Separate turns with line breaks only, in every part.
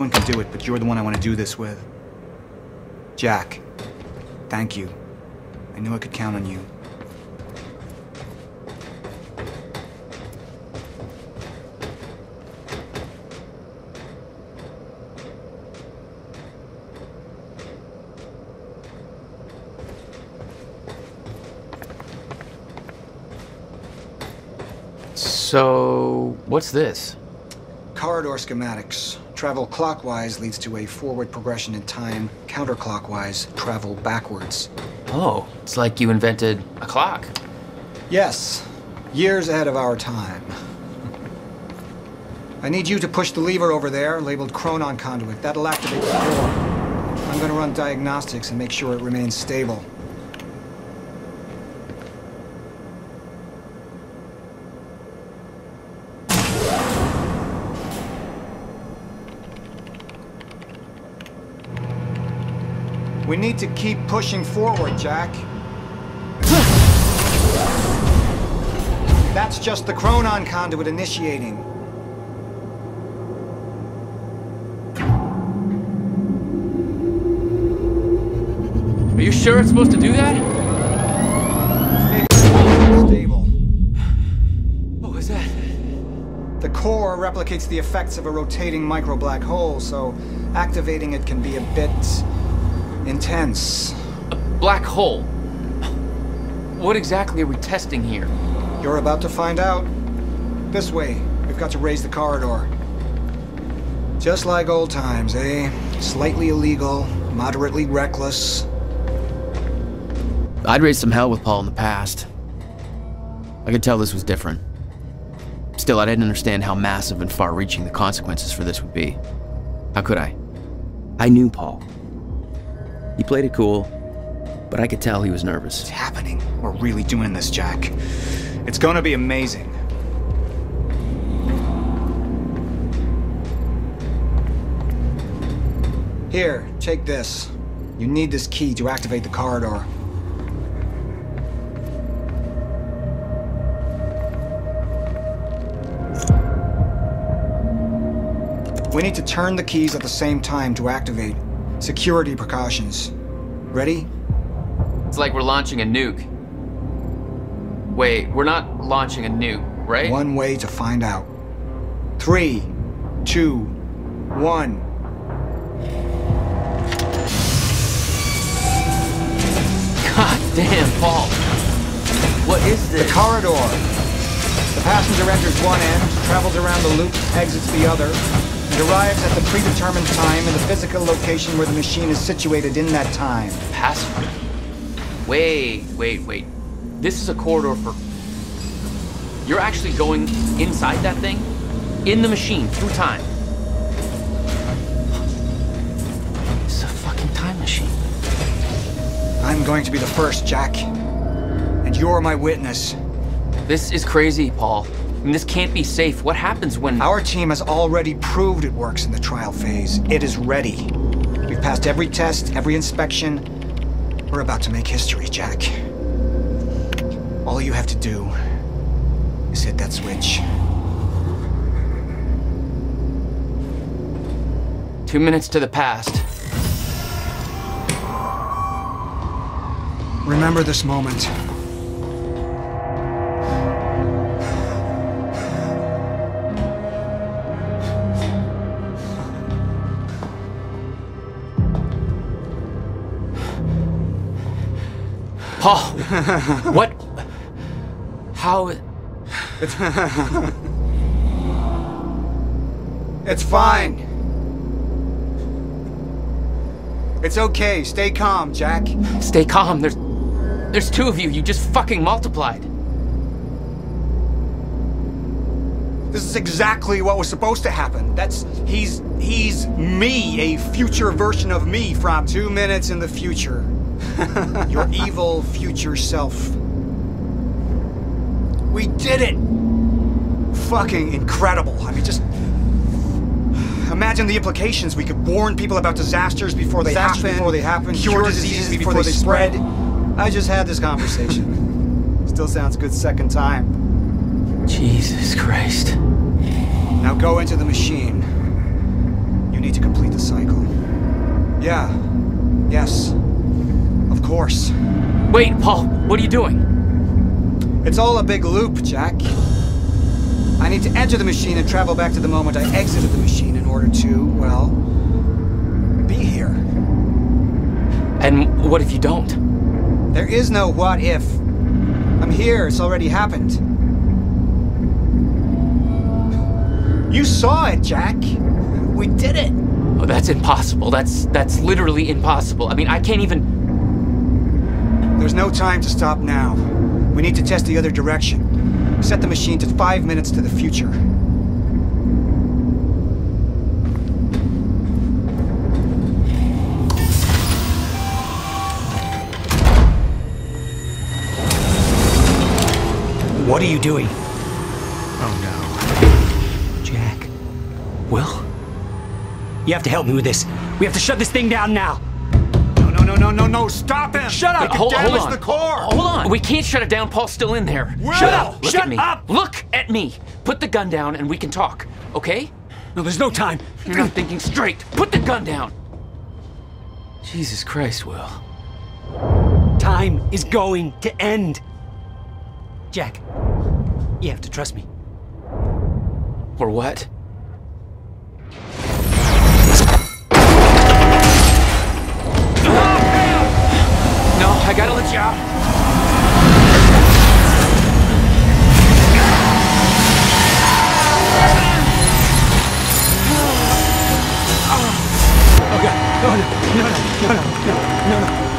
one can do it, but you're the one I want to do this with. Jack, thank you. I knew I could count on you.
So, what's this?
Corridor schematics. Travel clockwise leads to a forward progression in time. Counterclockwise, travel backwards.
Oh, it's like you invented a clock.
Yes, years ahead of our time. I need you to push the lever over there, labeled Chronon Conduit. That'll activate the core. I'm gonna run diagnostics and make sure it remains stable. We need to keep pushing forward, Jack. That's just the Chronon conduit initiating.
Are you sure it's supposed to do that?
Stable.
What was that?
The core replicates the effects of a rotating micro black hole, so activating it can be a bit intense.
A black hole. What exactly are we testing here?
You're about to find out. This way. We've got to raise the corridor. Just like old times, eh? Slightly illegal, moderately reckless.
I'd raised some hell with Paul in the past. I could tell this was different. Still, I didn't understand how massive and far reaching the consequences for this would be. How could I? I knew Paul. He played it cool, but I could tell he was nervous.
It's happening. We're really doing this, Jack. It's gonna be amazing. Here, take this. You need this key to activate the corridor. We need to turn the keys at the same time to activate. Security precautions. Ready?
It's like we're launching a nuke. Wait, we're not launching a nuke, right?
One way to find out. Three, two, one.
God damn, Paul. What is this?
The corridor. The passenger enters one end, travels around the loop, exits the other, arrives at the predetermined time in the physical location where the machine is situated in that time.
Passenger. Wait, wait, wait. This is a corridor for. You're actually going inside that thing? In the machine, through time. It's a fucking time machine.
I'm going to be the first, Jack. And you're my witness.
This is crazy, Paul. I mean, this can't be safe. What happens when.
Our team has already proved it works in the trial phase. It is ready. We've passed every test, every inspection. We're about to make history, Jack. All you have to do is hit that switch.
Two minutes to the past.
Remember this moment.
Paul! what? How.
It's fine. It's okay. Stay calm, Jack.
Stay calm. There's. There's two of you. You just fucking multiplied.
This is exactly what was supposed to happen. That's he's he's me, a future version of me from two minutes in the future. Your evil future self. We did it! Fucking incredible. I mean, just imagine the implications. We could warn people about disasters before they
Disasters
happen.
before they happen,
Cure,
cure
diseases,
diseases
before,
before
they
they
spread.
spread.
I just had this conversation. Still sounds good second time.
Jesus Christ.
Now go into the machine. You need to complete the cycle. Yeah. Yes. Course.
Wait, Paul, what are you doing?
It's all a big loop, Jack. I need to enter the machine and travel back to the moment I exited the machine in order to, well, be here.
And what if you don't?
There is no what if. I'm here, it's already happened. You saw it, Jack. We did it.
Oh, that's impossible. That's that's literally impossible. I mean, I can't even.
There's no time to stop now. We need to test the other direction. Set the machine to five minutes to the future.
What are you doing?
Oh no.
Jack. Will? You have to help me with this. We have to shut this thing down now.
No. No, stop him!
Shut up!
Hold, hold on.
the core!
Hold on. We can't shut it down. Paul's still in there.
Will!
Shut up!
Look
Shut
at me.
up!
Look at me. Put the gun down and we can talk. Okay?
No, there's no time.
You're not thinking straight. Put the gun down. Jesus Christ, Will.
Time is going to end. Jack, you have to trust me.
Or what? I gotta let you out. You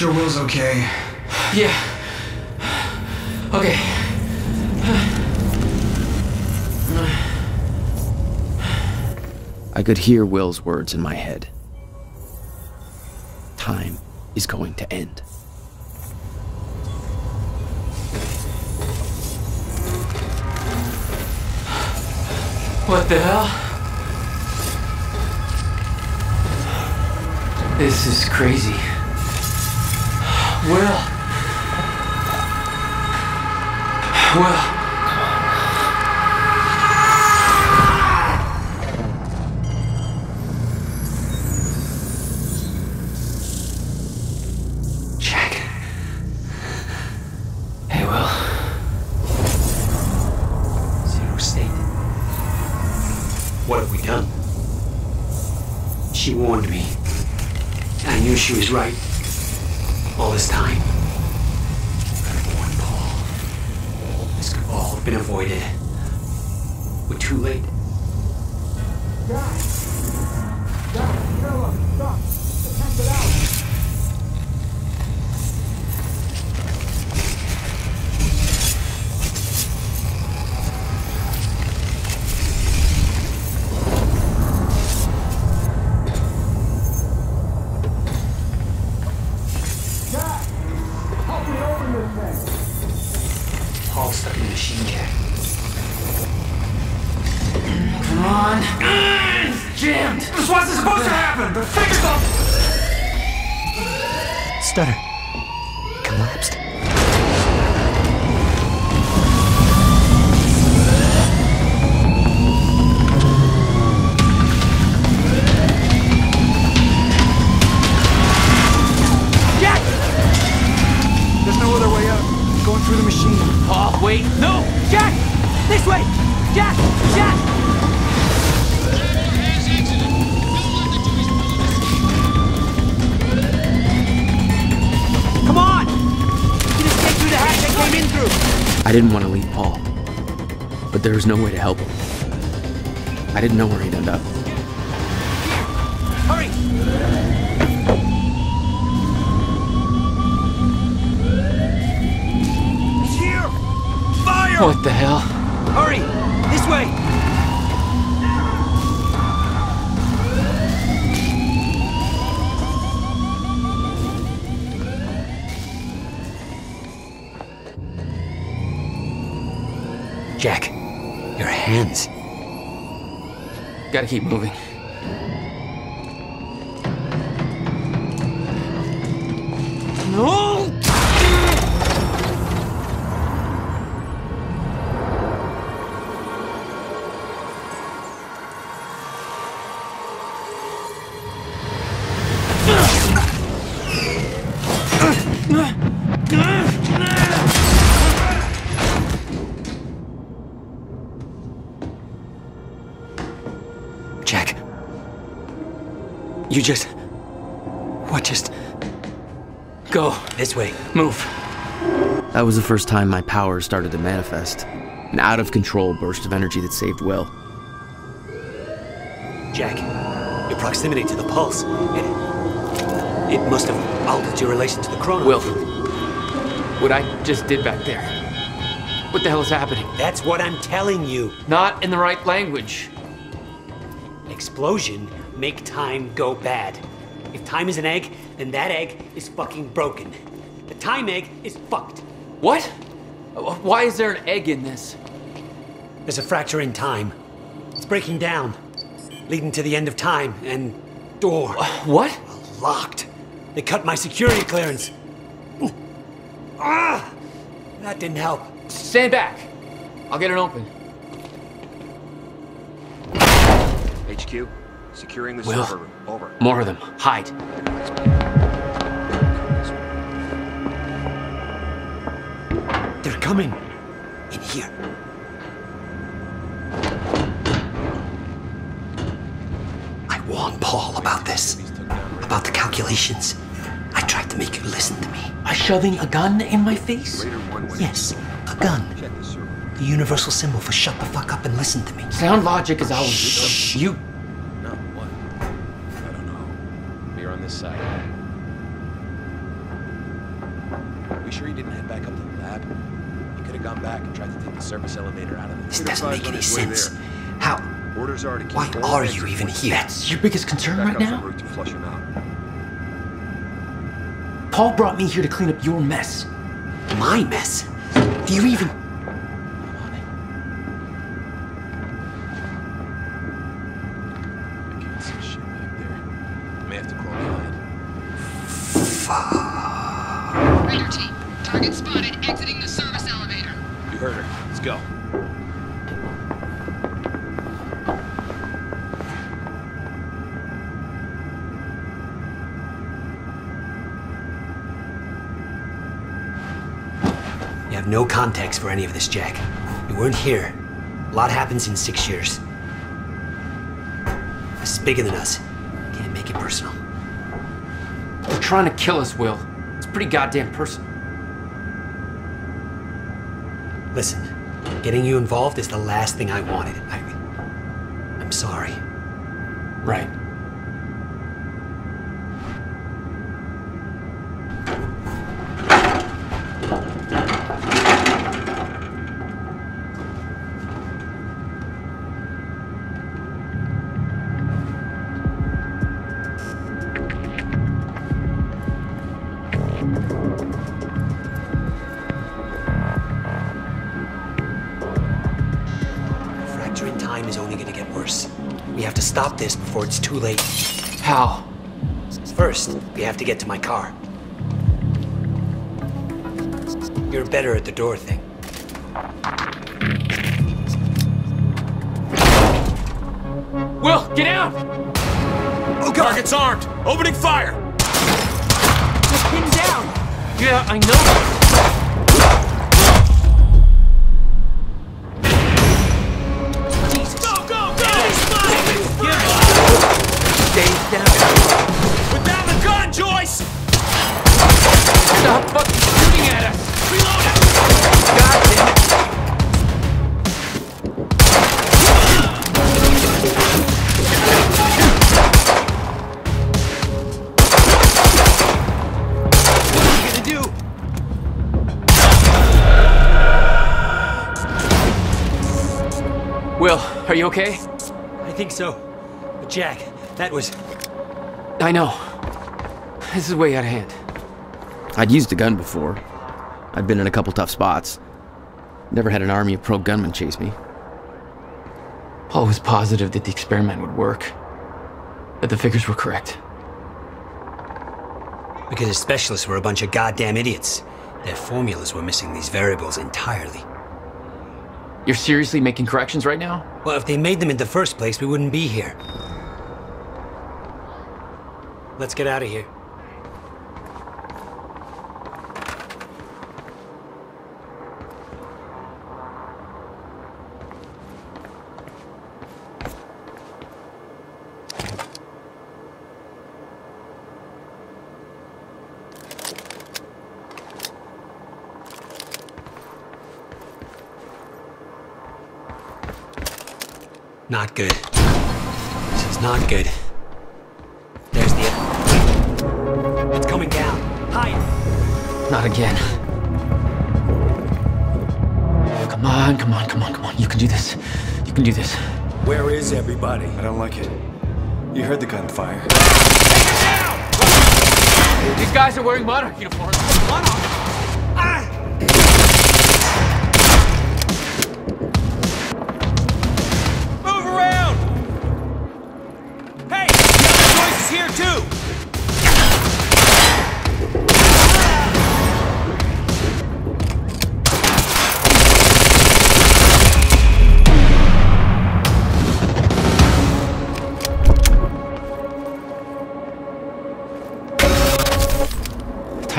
sure Will's okay.
Yeah. Okay. I could hear Will's words in my head. Time is going to end. What the hell? This is crazy. Will. Will. Jack. Hey, Will.
Zero state. What have we done? She warned me. I knew she was right. All this time. Warned Paul. This could all have been avoided. We're too late. Paul's I
didn't know where he'd end up. Gotta keep moving.
Move.
That was the first time my powers started to manifest. An out of control burst of energy that saved Will.
Jack, your proximity to the pulse. It. It must have altered your relation to the chronon.
Will, what I just did back there. What the hell is happening?
That's what I'm telling you.
Not in the right language.
Explosion make time go bad. If time is an egg, then that egg is fucking broken. The time egg is fucked.
What? Why is there an egg in this?
There's a fracture in time. It's breaking down, leading to the end of time and door
What?
locked. They cut my security clearance. Ah! That didn't help.
Stand back. I'll get it open.
HQ, securing the
Will.
server room. Over.
More of them. Hide.
Coming. In here. I warned Paul about this. About the calculations. I tried to make you listen to me. By shoving a gun in my face?
Raider one way.
Yes, a gun.
The
universal symbol for shut the fuck up and listen to me.
Sound logic is always Shh. you.
No, what? I don't know. We're on this side. We sure he didn't head back up to the lab? He could have gone back and tried to take the service elevator out of there.
This doesn't make any sense. How?
Orders are to keep
Why are you even here?
That's your biggest concern right now?
route to flush him out.
Paul brought me here to clean up your mess.
My mess? Do you even. Context for any of this, Jack. You weren't here. A lot happens in six years. This is bigger than us. Can't make it personal.
They're trying to kill us, Will. It's pretty goddamn personal.
Listen, getting you involved is the last thing I wanted. I. I'm sorry.
Right.
Time is only gonna get worse. We have to stop this before it's too late.
How?
First, we have to get to my car. You're better at the door thing.
Will, get out!
Oh, God!
Target's armed! Opening fire!
Just pin down! Yeah, I know.
You
okay?
I think so. But Jack, that was.
I know. This is way out of hand. I'd used a gun before. I'd been in a couple tough spots. Never had an army of pro gunmen chase me. Paul was positive that the experiment would work. That the figures were correct.
Because the specialists were a bunch of goddamn idiots. Their formulas were missing these variables entirely.
You're seriously making corrections right now?
Well, if they made them in the first place, we wouldn't be here. Let's get out of here. Not good. This is not good. There's the. It's coming down. Hide!
Not again. Come on, come on, come on, come on. You can do this. You can do this.
Where is everybody?
I don't like it. You heard the gunfire. Take it down!
These guys are wearing monarch uniforms.
Move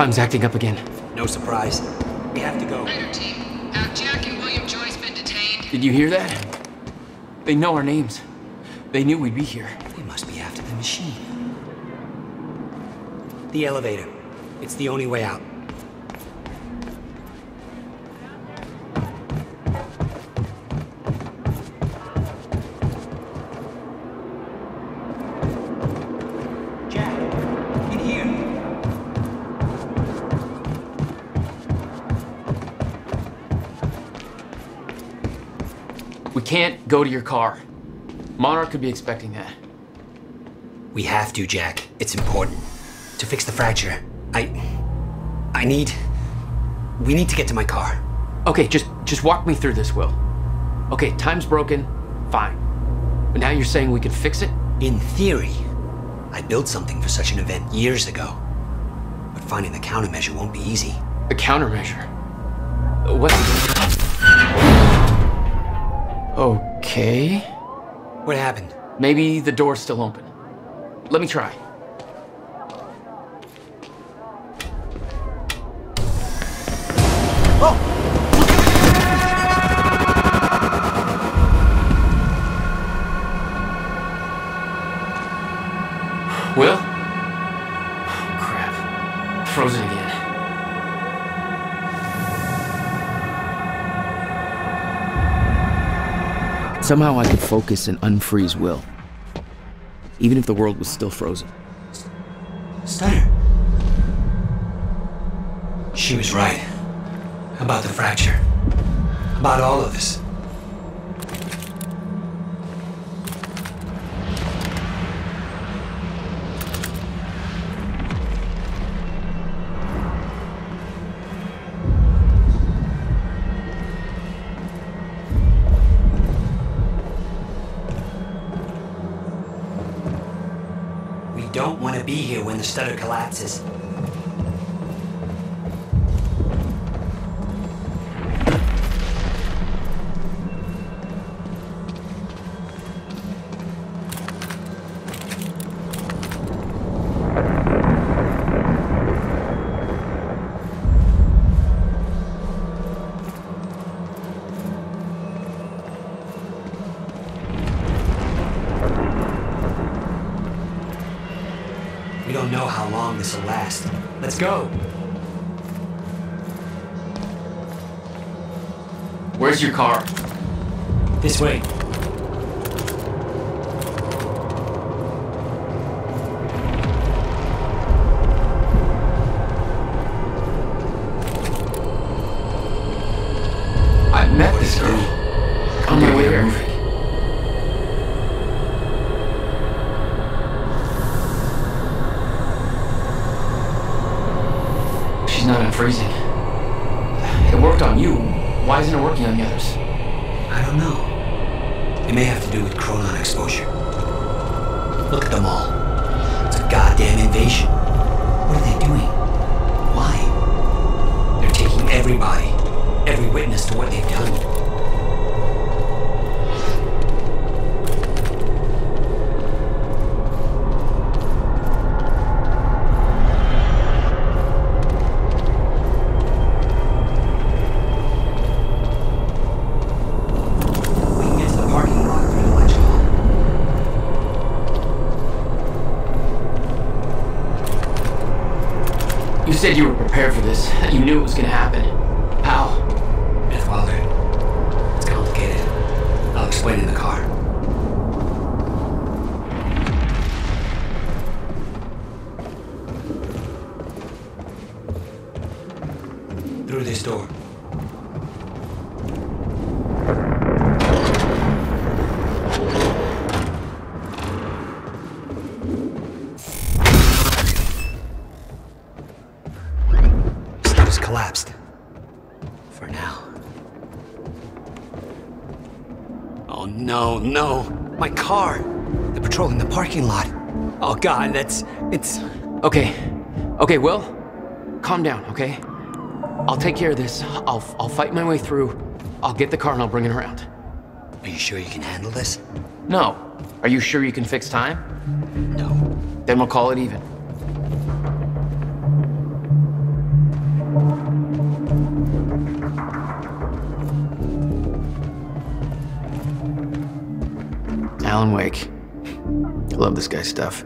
Time's acting up again.
No surprise. We have to go.
Raider team, have Jack and William Joyce been detained?
Did you hear that? They know our names. They knew we'd be here.
We must be after the machine. The elevator. It's the only way out.
Go to your car. Monarch could be expecting that.
We have to, Jack. It's important. To fix the fracture. I. I need. We need to get to my car.
Okay, just just walk me through this, Will. Okay, time's broken. Fine. But now you're saying we can fix it?
In theory, I built something for such an event years ago. But finding the countermeasure won't be easy.
A countermeasure. What? Okay.
What happened?
Maybe the door's still open. Let me try. Somehow I could focus and unfreeze Will. Even if the world was still frozen.
Stutter. She was right. About the fracture. About all of this. Be here when the stutter collapses. Go.
Where's your car?
This way.
Okay. Okay, Will. Calm down, okay? I'll take care of this. I'll I'll fight my way through. I'll get the car and I'll bring it around.
Are you sure you can handle this?
No. Are you sure you can fix time?
No.
Then we'll call it even. Alan Wake. I love this guy's stuff.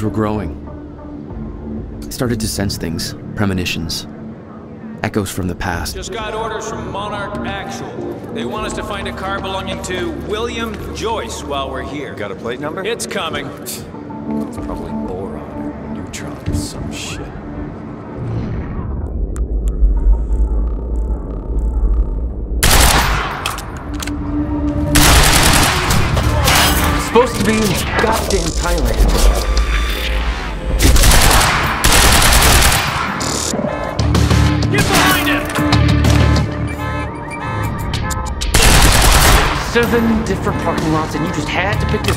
My were growing. I started to sense things, premonitions, echoes from the past.
Just got orders from Monarch Actual. They want us to find a car belonging to William Joyce while we're here.
Got a plate number?
It's coming.
It's probably boron or neutron or some shit.
supposed to be in goddamn Thailand.
Get behind him!
Seven different parking lots, and you just had to pick this.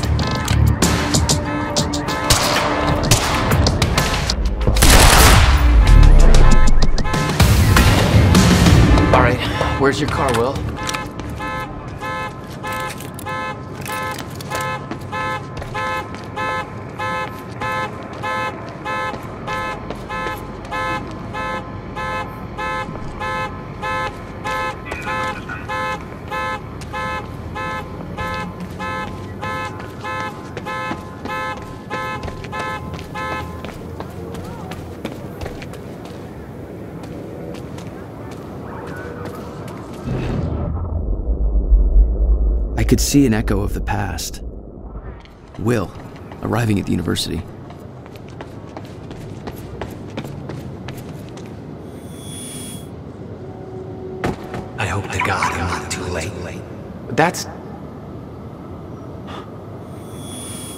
All right, where's your car, Will? Could see an echo of the past. Will, arriving at the university.
I hope to God I'm not too late.
That's.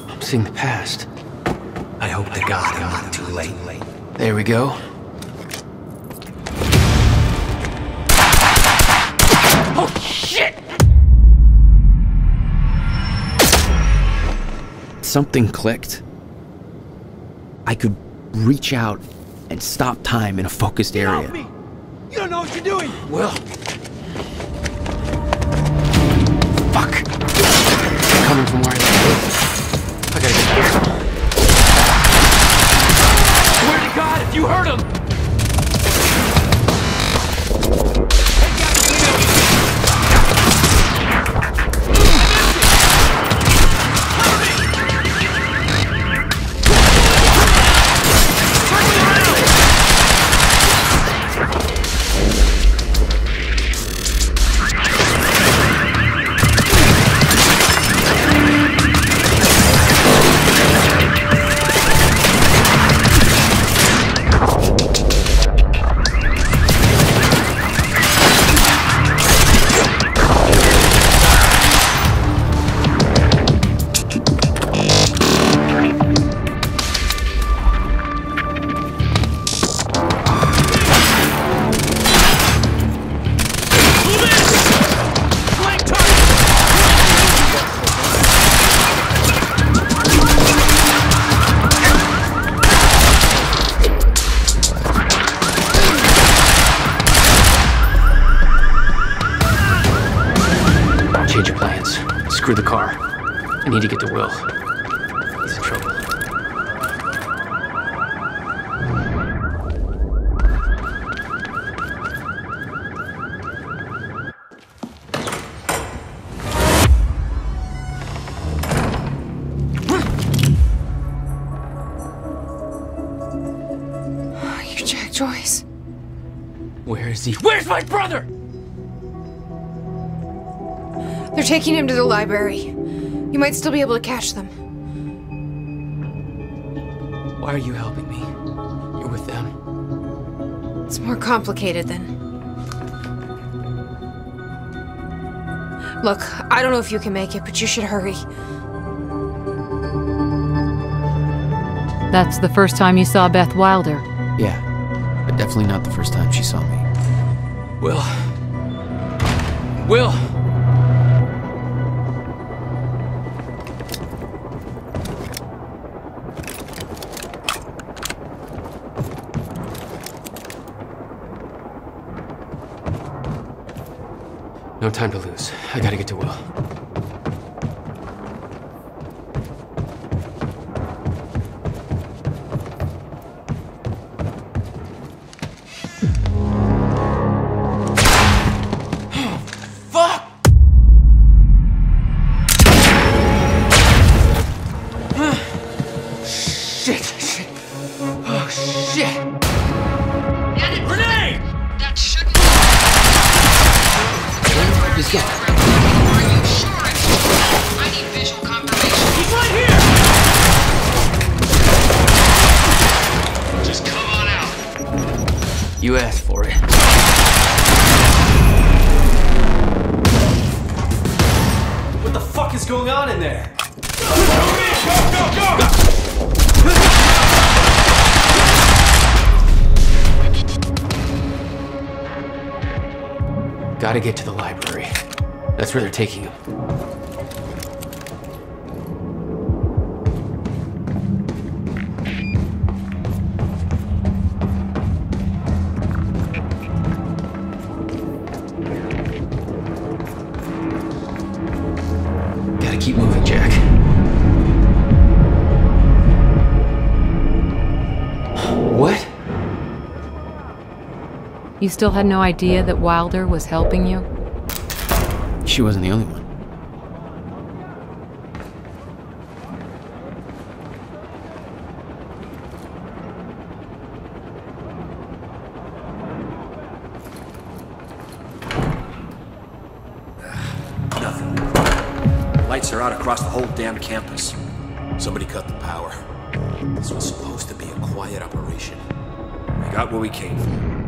I'm seeing the past.
I hope to God I'm not too late.
There we go. Oh, Something clicked. I could reach out and stop time in a focused area.
You don't know what you're doing!
Will. Need to get to Will. He's in trouble.
You're Jack Joyce.
Where is he? Where's my brother?
They're taking him to the library. You might still be able to catch them.
Why are you helping me? You're with them.
It's more complicated than. Look, I don't know if you can make it, but you should hurry.
That's the first time you saw Beth Wilder.
Yeah, but definitely not the first time she saw me.
Will. Will! Time to lose. I gotta get to Will. Gotta get to the library. That's where they're taking him.
You still had no idea that Wilder was helping you?
She wasn't the only one.
Nothing. Lights are out across the whole damn campus. Somebody cut the power. This was supposed to be a quiet operation. We got what we came for.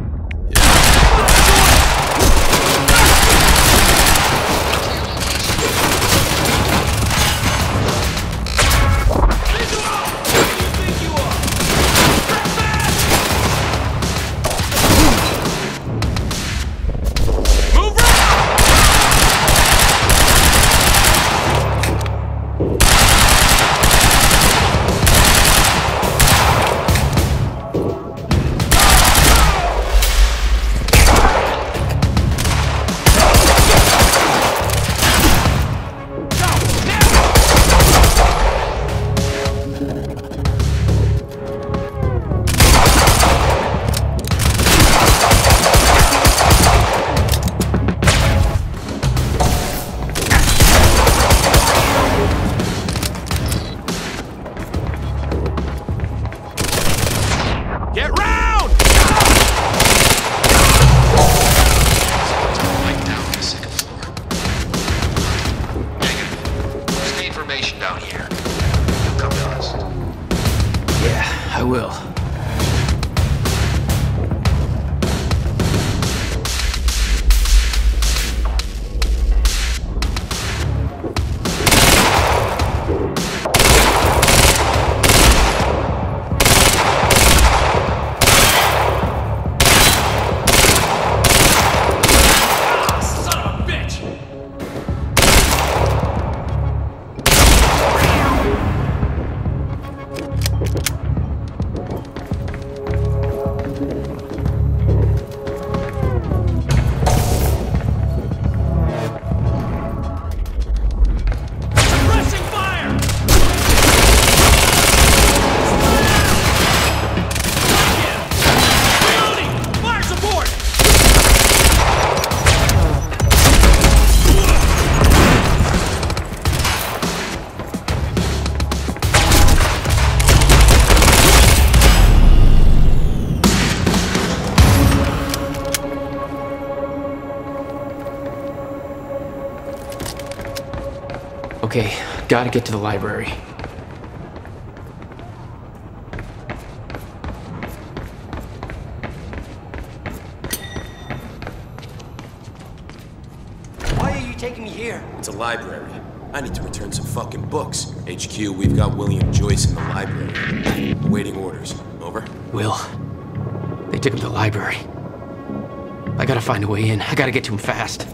Gotta get to the library.
Why are you taking me here?
It's a library. I need to return some fucking books. HQ, we've got William Joyce in the library. Awaiting orders. Over?
Will, they took him to the library. I gotta find a way in. I gotta get to him fast.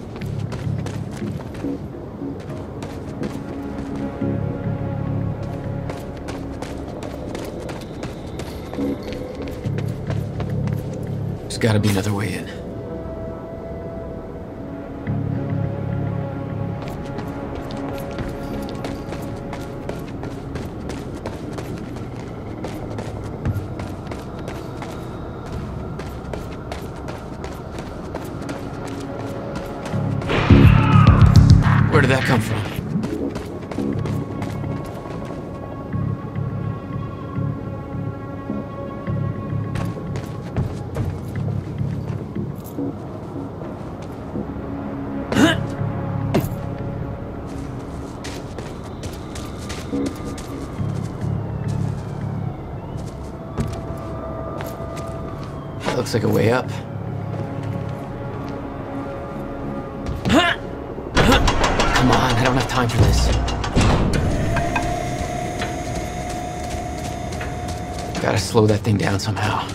There's gotta be another way in. Looks like a way up. Come on, I don't have time for this. Gotta slow that thing down somehow.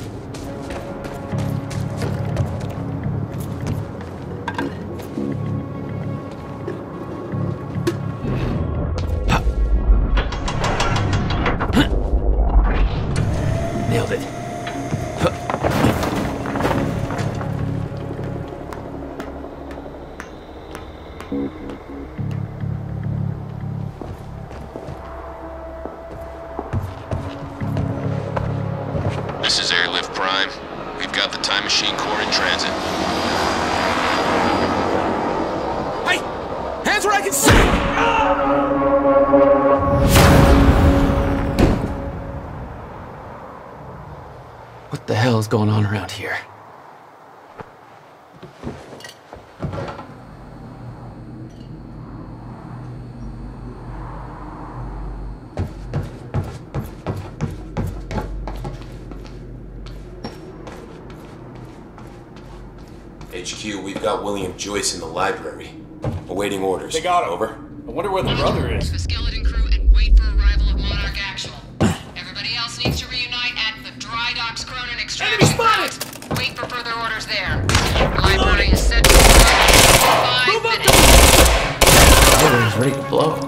Prime. We've got the Time Machine Core in transit.
Hey! Hands where I can see!
What the hell is going on around here?
HQ, we've got William Joyce in the library. Awaiting orders.
They got him.
Over.
I wonder where the brother is.
The skeleton crew and wait for arrival of Monarch Actual. Everybody else needs to reunite at the Dry Docks chronon extraction. Enemy spotted! Wait for further orders there. Library is set to open in five minutes.
Everything's ready to blow.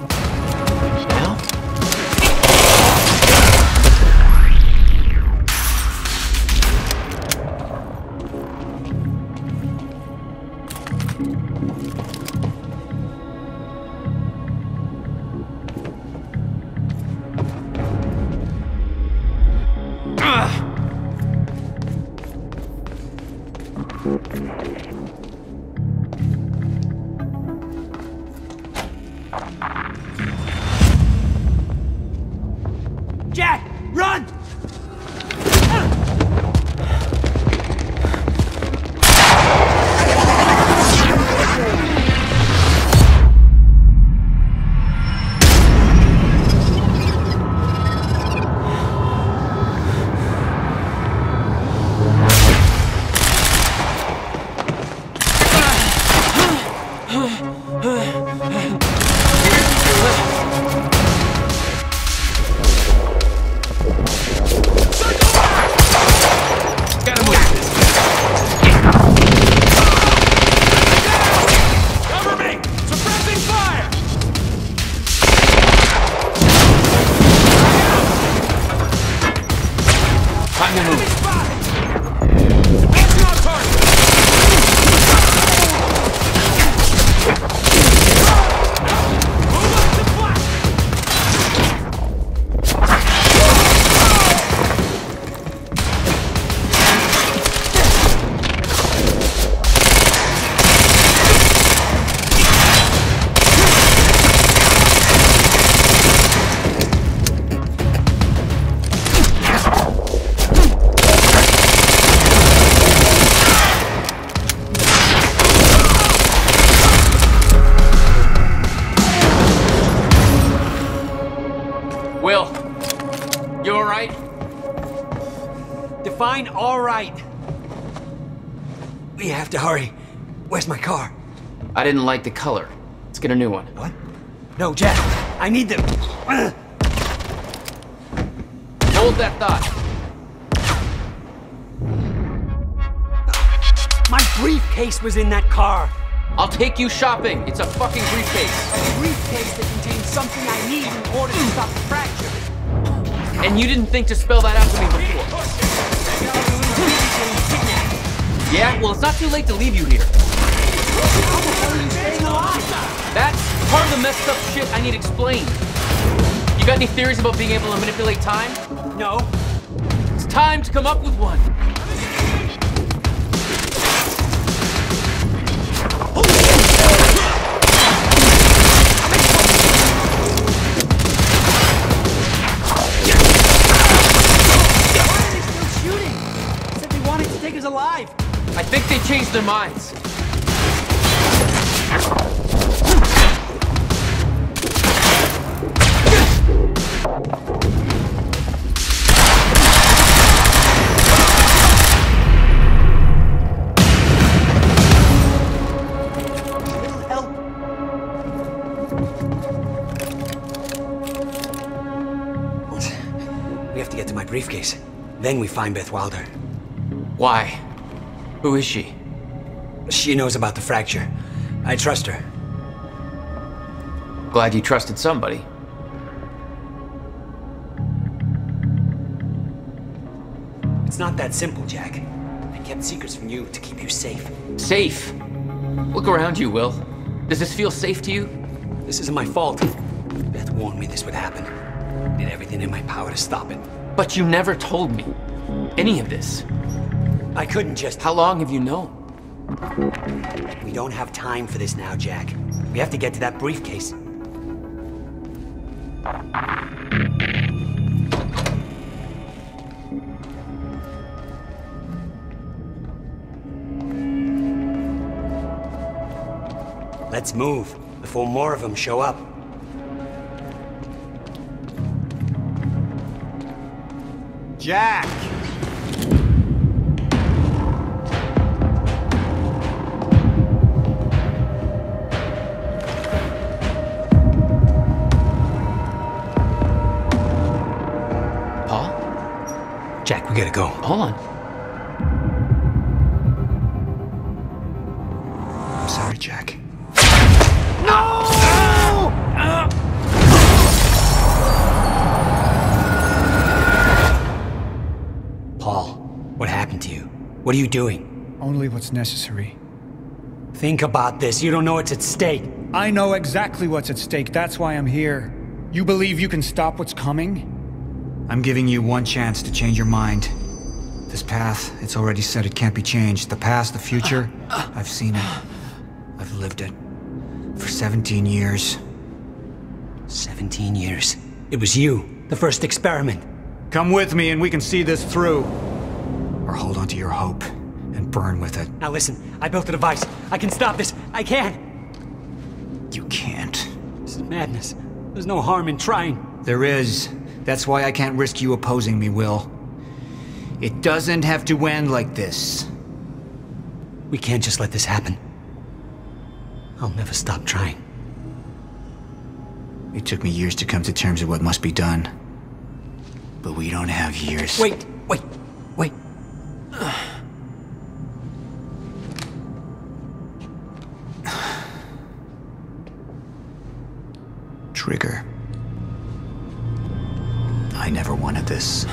I didn't like the color. Let's get a new one.
What? No, Jack. I need them.
Hold that thought.
My briefcase was in that car.
I'll take you shopping. It's a fucking briefcase.
A briefcase that contains something I need in order to stop the fracture.
And you didn't think to spell that out to me before. Yeah, well, it's not too late to leave you here. That's part of the messed up shit I need explained. You got any theories about being able to manipulate time?
No.
It's time to come up with one.
Why
are they still shooting? They wanted to take
us alive! I think they changed their minds. Briefcase. Then we find Beth Wilder.
Why? Who is she?
She knows about the fracture. I trust her.
Glad you trusted somebody.
It's not that simple, Jack. I kept secrets from you to keep you safe.
Safe? Look around you, Will. Does this feel safe to you?
This isn't my fault. Beth warned me this would happen. I did everything in my power to stop it.
But you never told me any of this.
I couldn't just.
How long have you known?
We don't have time for this now, Jack. We have to get to that briefcase. Let's move before more of them show up.
Jack!
Paul?
Jack, we gotta go.
Hold on.
What are you doing?
Only what's necessary.
Think about this. You don't know what's at stake.
I know exactly what's at stake. That's why I'm here. You believe you can stop what's coming?
I'm giving you one chance to change your mind. This path, it's already said it can't be changed. The past, the future, I've seen it. I've lived it. For 17 years.
17 years. It was you, the first experiment.
Come with me and we can see this through. Or hold on to your hope and burn with it.
Now listen, I built a device. I can stop this. I can.
You can't.
This is madness. There's no harm in trying.
There is. That's why I can't risk you opposing me, Will. It doesn't have to end like this.
We can't just let this happen. I'll never stop trying.
It took me years to come to terms with what must be done. But we don't have years.
Wait, wait, wait.
I never wanted this.